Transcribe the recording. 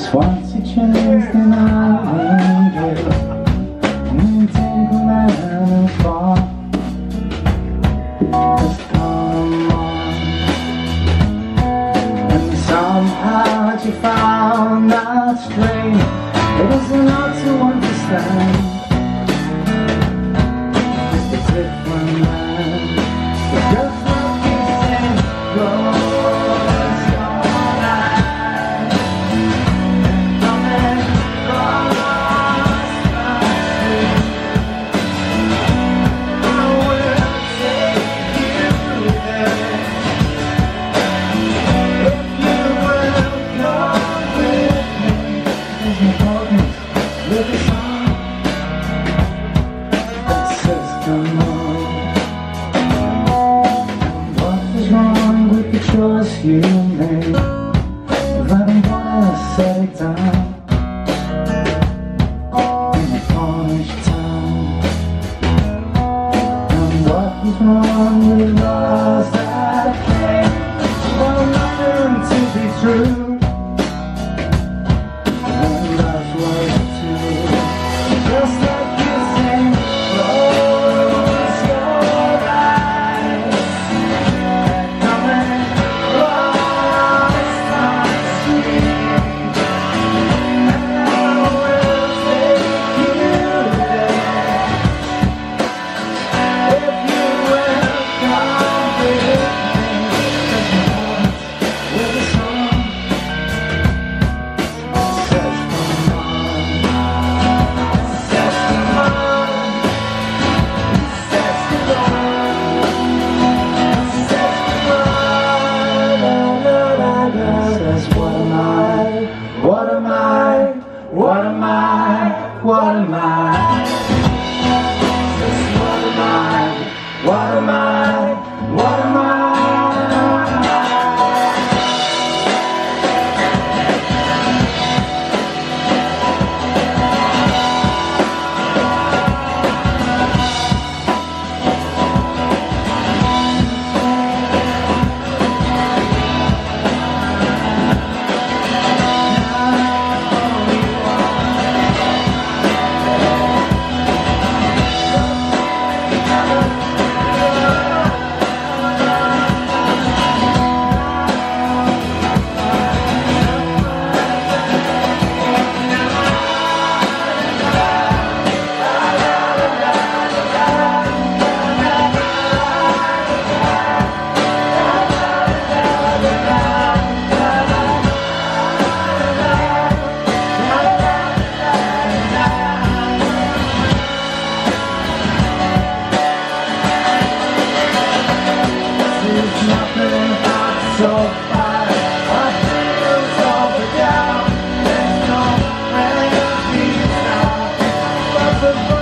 Swancy chance, and I wonder Nintendo and far just come on And somehow you found that strain It is not to understand. you. made But I don't wanna set it down In a Cornish town And what is wrong with us What am I? What am I? Bye.